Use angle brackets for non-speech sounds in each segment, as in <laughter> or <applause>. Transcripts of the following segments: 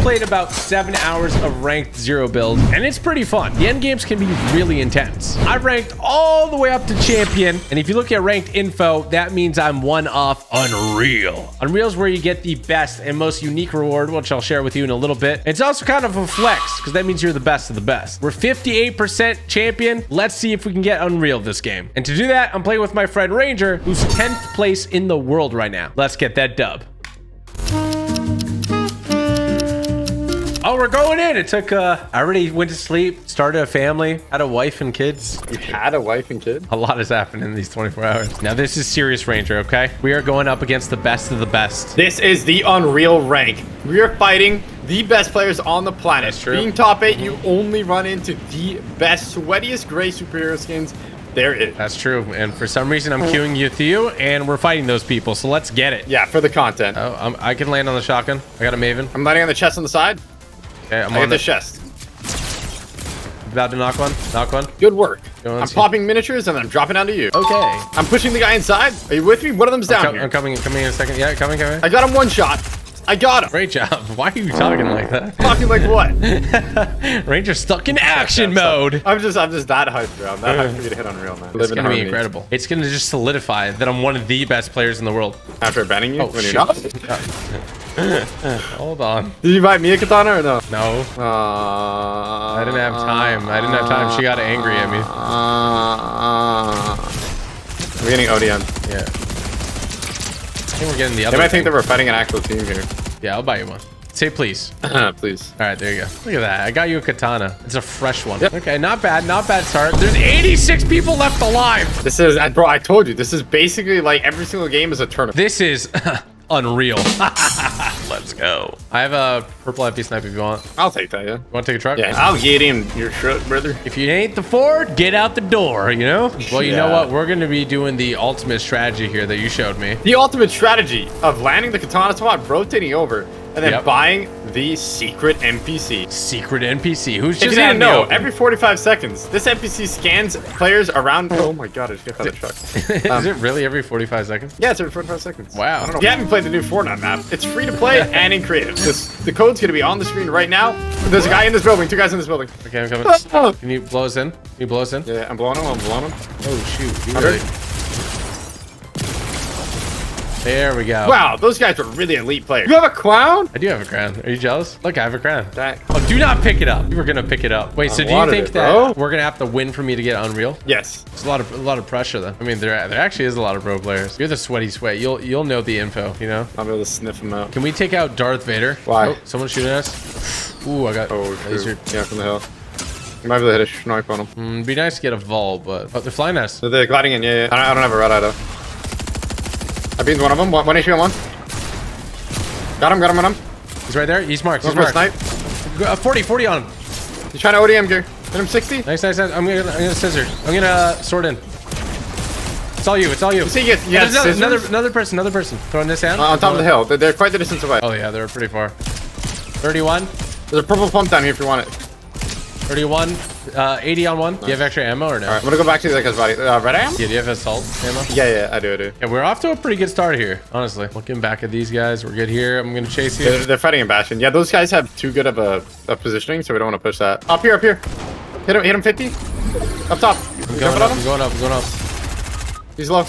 played about seven hours of ranked zero build, and it's pretty fun. The end games can be really intense. I've ranked all the way up to champion, and if you look at ranked info, that means I'm one off Unreal. Unreal is where you get the best and most unique reward, which I'll share with you in a little bit. It's also kind of a flex because that means you're the best of the best. We're 58% champion. Let's see if we can get Unreal this game. And to do that, I'm playing with my friend Ranger, who's 10th place in the world right now. Let's get that dub. We're going in. It took, uh, I already went to sleep, started a family, had a wife and kids. You had a wife and kid? A lot has happened in these 24 hours. Now, this is Serious Ranger, okay? We are going up against the best of the best. This is the Unreal rank. We are fighting the best players on the planet. That's true. Being top eight, you only run into the best, sweatiest gray superhero skins there is. That's true. And for some reason, I'm queuing you to you, and we're fighting those people. So let's get it. Yeah, for the content. Oh, I'm, I can land on the shotgun. I got a Maven. I'm landing on the chest on the side. Okay, I'm I on the chest. About to knock one. Knock one. Good work. Go on, I'm see. popping miniatures and I'm dropping down to you. Okay. I'm pushing the guy inside. Are you with me? One of them's down I'm, here. I'm coming. Coming in a second. Yeah, coming. Coming. I got him one shot. I got him. Great job. <laughs> Why are you talking like that? Talking like what? <laughs> Ranger stuck in action mode. I'm just, I'm just that hyped, bro. I'm that hyped for you to hit Unreal, man. It's Live in gonna be incredible. It's gonna just solidify that I'm one of the best players in the world. After banning you, Oh, when you're not. <laughs> <laughs> Hold on. Did you buy me a katana or no? No, Uh, I didn't have time. I didn't have time. She got angry at me. Uh, we're getting ODM. Yeah. I think we're getting the other. They might think that we're fighting an actual team here. Yeah, I'll buy you one. Say please. <laughs> Please. All right, there you go. Look at that. I got you a katana. It's a fresh one. Yep. Okay, not bad. Not bad start. There's 86 people left alive. This is, bro. I told you, this is basically like every single game is a tournament. This is <laughs> unreal. Let's go. I have a purple FP snipe if you want. I'll take that, yeah. You want to take a truck? Yeah, I'll get in your truck, brother. If you ain't the Ford, get out the door, you know? Well, you know what? We're going to be doing the ultimate strategy here that you showed me. The ultimate strategy of landing the katana spot, rotating over, and then Yep. buying the secret NPC. Secret NPC. Who's If you just didn't out know, every 45 seconds, this NPC scans players around. Oh my god, I just got the <laughs> truck. Is um, it really every 45 seconds? Yeah, it's every 45 seconds. Wow. I don't know. If you haven't played the new Fortnite map, it's free to play <laughs> and in creative. This, the code's gonna be on the screen right now. There's a guy in this building, two guys in this building. Okay, I'm coming. <laughs> Can you blow us in? Can you blow us in? Yeah, I'm blowing him, I'm blowing him. Oh, shoot. You really... There we go. Wow, those guys are really elite players. You have a crown? I do have a crown. Are you jealous? Look, I have a crown. That, Oh, do not pick it up. You were gonna pick it up. Wait, so I do you think it, that bro. we're gonna have to win for me to get Unreal? yes. It's a lot of a lot of pressure though. I mean, there there actually is a lot of pro players. You're the sweaty sweat. You'll you'll know the info. You know. I'll be able to sniff him out. Can we take out Darth Vader? Why? Oh, someone's shooting us. Ooh, I got Oh, laser. Yeah, from the hill. You might be able to hit a snipe on him. Mm, it'd be nice to get a vol, but oh, they're flying at us. They're gliding in, yeah, yeah. I don't, I don't have a red eye though. I beamed one of them. One, one HP on one. Got him, got him, got him. He's right there. He's marked. He's One for a marked. snipe. Uh, 40, 40 on him. He's trying to ODM gear. Hit him 60. Nice, nice, nice. I'm gonna, I'm gonna scissor. I'm gonna uh, sword in. It's all you. It's all you. See, yes, yes, another, another, another person. Another person. Throwing this down. Uh, on top of the hill. They're, they're quite the distance away. Oh yeah, they're pretty far. 31, There's a purple pump down here if you want it. 31, uh, 80 on one. Do you have extra ammo or no? All right, I'm gonna go back to the guy's body. Uh, red am? Yeah, do you have assault ammo? Yeah, yeah, I do, I do. Yeah, we're off to a pretty good start here, honestly. Looking back at these guys, we're good here. I'm gonna chase you. They're, they're fighting in Bastion. Yeah, those guys have too good of a, a positioning, so we don't want to push that. Up here, up here. Hit him, hit him 50. Up top. I'm going up. I'm going up, I'm going up. He's low.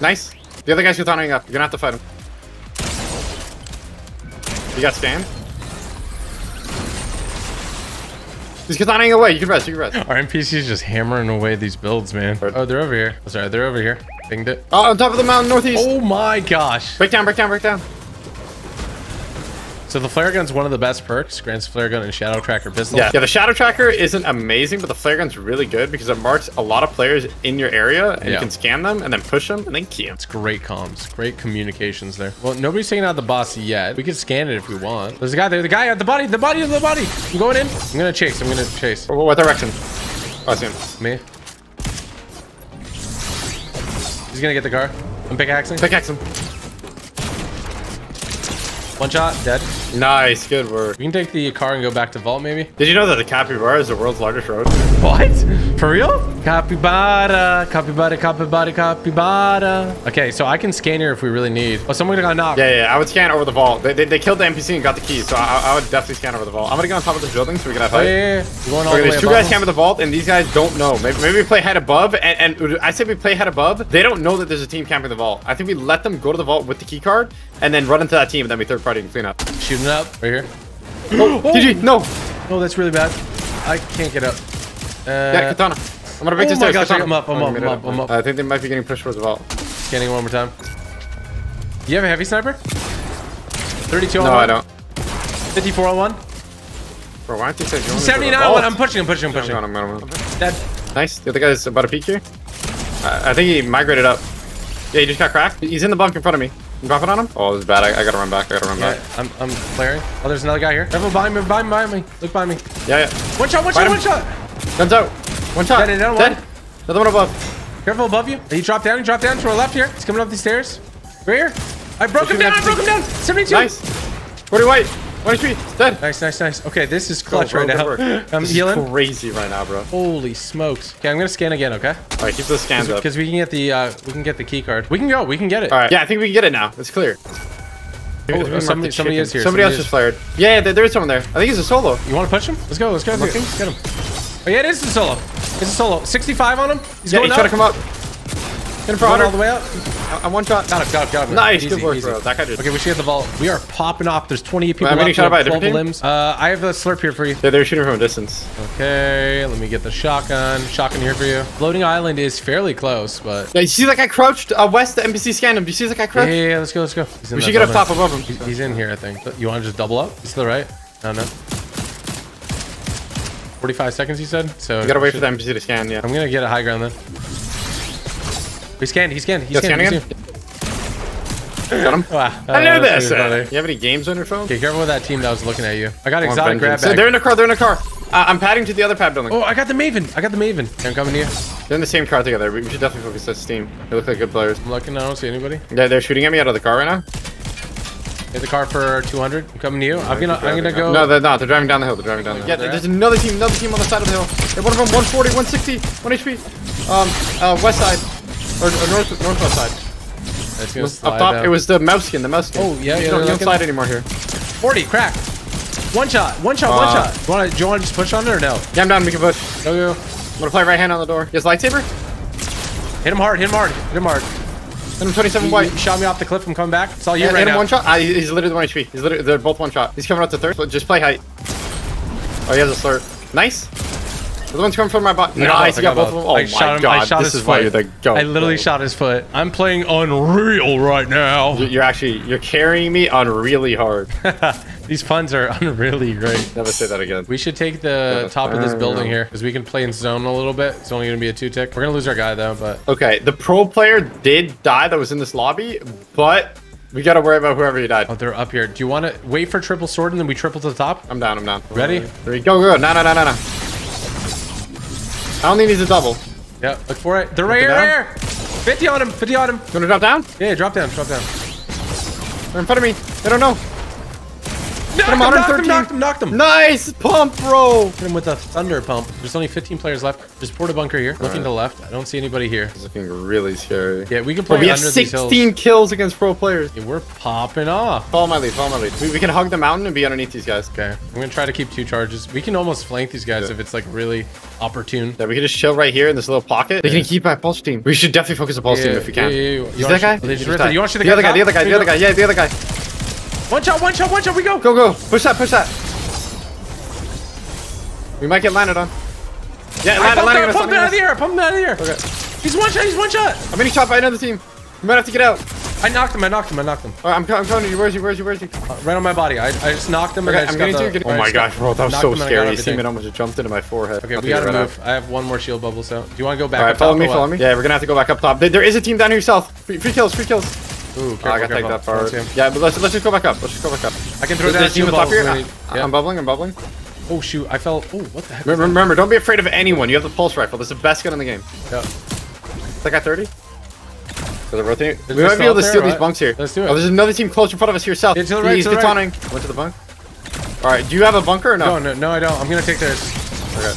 Nice. The other guy's katanaing up. You're gonna have to fight him. You got stand? He's katanaing away. You can rest. You can rest. Our NPC's just hammering away these builds, man. Oh, they're over here. Oh, sorry, they're over here. Pinged it. Oh, on top of the mountain northeast. Oh my gosh. Break down, break down, break down. So the flare gun's one of the best perks. Grants flare gun and shadow tracker pistol. Yeah. yeah, the shadow tracker isn't amazing, but the flare gun's really good because it marks a lot of players in your area, and you can scan them and then push them and then key them. It's great comms, great communications there. Well, nobody's taking out the boss yet. We can scan it if we want. There's a guy there. The guy at the body. The body of the body. I'm going in. I'm gonna chase. I'm gonna chase. What direction? Oh, him. Me. He's gonna get the car. I'm pickaxing. Pickaxe him. One shot, dead. Nice, good work. We can take the car and go back to vault, maybe. Did you know that the capybara is the world's largest road? What? For real? Capybara, capybara, capybara, capybara. Okay, so I can scan here if we really need. Oh, someone got knocked. Yeah, yeah, I would scan over the vault. They, they, they killed the NPC and got the keys, so I, I would definitely scan over the vault. I'm gonna get on top of this building so we can have Oh, height. yeah, yeah, yeah. Going all Okay, the there's two above guys camping the vault, and these guys don't know. Maybe, maybe we play head above, and, and I say we play head above. They don't know that there's a team camping the vault. I think we let them go to the vault with the key card, and then run into that team, and then we third party and clean up. Shooting up right here. <gasps> Oh, GG, no. Oh, that's really bad. I can't get up. Uh, Yeah, Katana. I'm gonna break oh this my stairs. gosh, Katana. I'm up, I'm Oh, up, you made I'm up, I'm up. I think they might be getting pushed towards the vault. Scanning one more time. Do you have a heavy sniper? 32 on No, one. I don't. 54 on one. Bro, why aren't you saying 79 on one. I'm pushing, I'm pushing, I'm I'm pushing. going, I'm going, I'm going. Dead. Nice. The other guy's about to peek here. I, I think he migrated up. Yeah, he just got cracked. He's in the bunk in front of me. I'm bumping on him. Oh, this is bad. I, I gotta run back. I gotta run Yeah, back. I'm, I'm flaring. Oh, there's another guy here. Careful behind me, behind me, behind me. Look behind me. Yeah, yeah. One shot, one Fight shot, him. one shot. Guns out. One shot. Dead, another Dead. one. Another one above. Careful above you. He dropped down, he dropped down to our left here. He's coming up these stairs. Right here. I broke him down, I broke him down. 72. Nice. 40 white. 1 HP. Dead. Nice, nice, nice. Okay, this is clutch Bro, right now. work. <laughs> I'm This is healing. crazy right now, bro. Holy smokes. Okay, I'm gonna scan again, okay? All right, keep those scans up. Because we can get the uh, we can get the key card. We can go. We can get it. All right. Yeah, I think we can get it now. It's clear. Oh, the somebody- somebody is here. Somebody, Somebody else is. just flared. Yeah, yeah there, there is someone there. I think he's a solo. You want to push him? Let's go. Let's go. Let's. Get him. Oh yeah, it is a solo. It's a solo. 65 on him. He's Yeah, going he's trying to come up. Hit him for Going 100. all the way up. I'm one shot. Got him. Got him. Got him. Nice, Easy, good work, easy. bro. That guy just. Okay, we should get the vault. We are popping off. There's 28 people I'm left. getting We shot have by a 12 different limbs. Uh, I have a slurp here for you. Yeah, they're shooting from a distance. Okay, let me get the shotgun. Shotgun here for you. Floating island is fairly close, but Yeah, you see that guy crouched uh, west? The NPC scanned him. Do you see that guy yeah, crouched? yeah, yeah, let's go. Let's go. We should get up building. top above him. He's, he's in here, I think. You want to just double up? He's to the right. No, no. 45 seconds, you said. So You gotta wait for the NPC to scan. Yeah. I'm gonna get a high ground then. He scanned. He scanned. He Yeah, scanned. scanning He's him. here. Got him. Wow. I Uh, knew that's this. pretty Uh, you have any games on your phone? Okay, careful with that team that was looking at you. I got I want exotic grab vengeance. bag. They're in the car. They're in the car. Uh, I'm padding to the other pad building. Oh, I got the Maven. I got the Maven. I'm coming to you. They're in the same car together. We we should definitely focus this team. They look like good players. I'm looking. I don't see anybody. Yeah, they're shooting at me out of the car right now. Hit the car for 200. I'm coming to you. I'm gonna. I'm gonna go. No, they're not. They're driving down the hill. They're driving down the hill. Yeah, there's another team. Another team on the side of the hill. They're one of them 140, 160, 1 HP. Um, uh, west side. Or, or north, northwest side. That's gonna Up top, down. it was the mouse skin. The mouse skin. Oh, yeah, yeah, You don't, they're you don't slide anymore here. 40. Crack. One shot. One shot. one Uh, shot. You wanna? Do you wanna just push on it or no? Yeah, I'm down. We can push. Go go. I'm gonna play right hand on the door. Yes, lightsaber. Hit him hard. Hit him hard. Hit him hard. Hit him 27 He, white. he shot me off the cliff. I'm coming back. It's all you Yeah, right hit him now. one shot. He- he's literally one HP. He's literally, they're both one shot. He's coming up to third. So just play height. Oh, he has a slurp. Nice. The one's coming from my bot. I Nice, you I got both of them. Oh I my shot him, god, I shot this his is why you're the goat. I literally shot his foot. I'm playing Unreal right now. You- You're actually you're carrying me on really hard. <laughs> These puns are unreally great. Never say that again. We should take the top of this building here because we can play in zone a little bit. It's only gonna be a two tick. We're gonna lose our guy though, but Okay, the pro player did die that was in this lobby, but we gotta worry about whoever he died. oh, they're up here. Do you want to wait for triple sword and then we triple to the top? I'm down. I'm down. Ready? Three. Go go. No no no no no. I don't think he's a double. Yeah, look for it. They're right here, right here. 50 on him. 50 on him. You wanna drop down? Yeah, drop down, drop down. They're in front of me. They don't know. Knocked him, him, knocked him, 113. knocked him, knocked him. Nice pump, bro. Hit him with a thunder pump. There's only 15 players left. Just port a bunker here. Looking to the left. I don't see anybody here. It's looking really scary. Yeah, we can But play we have under these hills. 16 kills against pro players. Yeah, we're popping off. Follow my lead. Follow my lead. We, we can hug the mountain and be underneath these guys. Okay, I'm gonna try to keep two charges. We can almost flank these guys Yeah. if it's like really opportune. Yeah, we can just chill right here in this little pocket. They can keep my pulse team. We should definitely focus the pulse team if we can. Yeah, yeah, yeah. You Is wanna that guy? shoot- they just He ripped died. it. You want to shoot the, the other guy? The other guy. The other guy. Yeah, the other guy. One shot, one shot, one shot. We go. Go go. Push that. Push that. We might get landed on. Yeah, I landed, on him, us, pumped him out of the air. Pumped him out of the air. Okay. He's one shot. He's one shot. I'm getting shot by another team. We might have to get out. I knocked him. I knocked him. I knocked him. All right, I'm, I'm coming to you. Where's he? Where's he? Where's he? Uh, right on my body. I, I just knocked him. Okay, and I I'm just getting got to the, you. Getting... Oh my gosh, bro, that was so him and I got scary. His everything. teammate almost jumped into my forehead. Okay, we gotta right move. I have one more shield bubble. So, do you want to go back? All right, up follow top me, follow me. Yeah, we're gonna have to go back up top. There, there is a team down here south. Free, free kills, free kills. Ooh, Oh, I gotta take that far. Don't see him. Yeah, but let's let's just go back up. Let's just go back up. I can throw There's down a team top here. Ah, I- Yeah. I'm bubbling. I'm bubbling. Oh shoot! I fell. Oh, what the heck? Remember, remember, don't be afraid of anyone. You have the pulse rifle. This is the best gun in the game. that? Is that guy 30? Does it rotate? Is we might be able to steal these bunks here. Let's do it. Oh, there's another team close in front of us here, south. Yeah, to the right, He's to the right. Went to the bunk. All right, do you have a bunker or No, no? no, no, I don't. I'm gonna take theirs. Okay.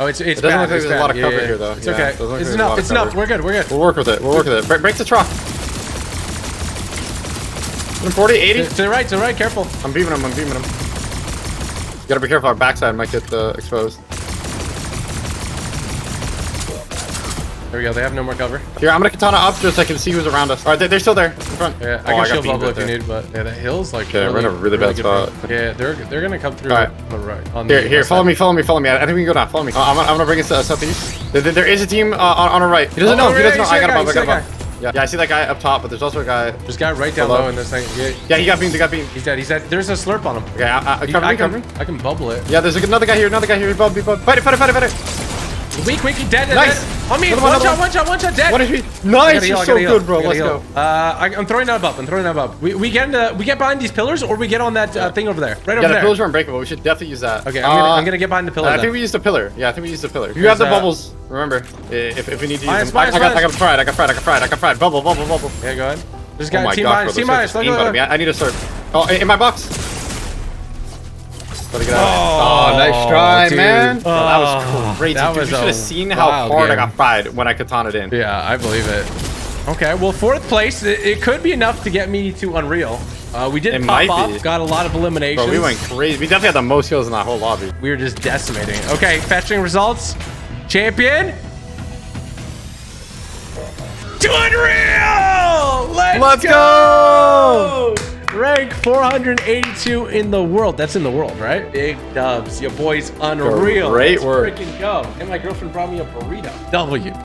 Oh, it's it's It doesn't bad. look like it's there's a bad. lot of Yeah, cover yeah, here, though. It's Yeah, okay. it doesn't look It's there's a enough. It's enough. We're good. We're good. We'll work with it. We'll work with it. Break, break the truck. 40, 80. To, to the right. To the right. Careful. I'm beaming him. I'm beaming him. You gotta be careful. Our backside might get uh, exposed. There we go. They have no more cover. Here, I'm gonna katana up just so I can see who's around us. All right, they- they're still there in front. Yeah, Oh, I can got shield beamed bubble right if you need, but yeah, that hill's like. Okay, we're in a really bad spot. for- Yeah, they're they're gonna come through Alright. on the right. On Here, the here, follow side. me, follow me, follow me. I think we can go now. Follow me. Uh, I'm, gonna- I'm gonna bring us uh, southeast. There, there- there is a team uh, on, on our right. He doesn't Oh, know. over He doesn't there, know. I got a that bomb. I got a you bomb. Yeah, yeah, I see that guy up top, but there's also a guy. This guy right down Hello? low in this thing. Yeah, Yeah, he got beamed. He got beamed. he's dead. He's dead. There's a slurp on him. Okay, I, I, cover I me, cover can. I can bubble it. Yeah, there's another guy here. Another guy here. Bub, bub, bub. Fight it, fight it, fight it, fight it. Weak, weak, dead, dead, Nice. dead. On me, Another one, one, shot, one shot, one shot, dead. What is he? Nice, gotta you're heal, I so heal, good, bro. Let's heal. go. Uh, I, I'm throwing that up. I'm throwing that up. We, we get into, we get behind these pillars, or we get on that uh, thing over there, right Yeah, over the there. pillars are unbreakable. We should definitely use that. Okay, I'm gonna, Uh, I'm gonna get behind the pillar. I think we used a pillar. Yeah, I think we used a pillar. You have the uh, bubbles. Remember, if, if we need to use Minus, them. I, I minus, got, I got fried. I got fried. I got fried. I got fried. Bubble, bubble, bubble. Yeah, go ahead. This Oh my T gosh, minus, bro, T this guy's minus. just Look, aimbotting me. I, I need a slurp. Oh, in, in my box. Gotta get out. Oh, Oh, nice try, dude. man. Bro, that Oh, was crazy. that dude, was you should have seen how wild hard I got fried when I katanaed in. Yeah, I believe it. Okay, well, fourth place, it, it could be enough to get me to Unreal. Uh, we did It pop might off, be. got a lot of eliminations. Bro, we went crazy. We definitely had the most kills in that whole lobby. We were just decimating. Okay, fetching results. Champion. To Unreal! Let's, Let's go! Rank 482 in the world. That's in the world, right? Big dubs. Your boy's unreal. Great Let's work. freaking go. And my girlfriend brought me a burrito. W.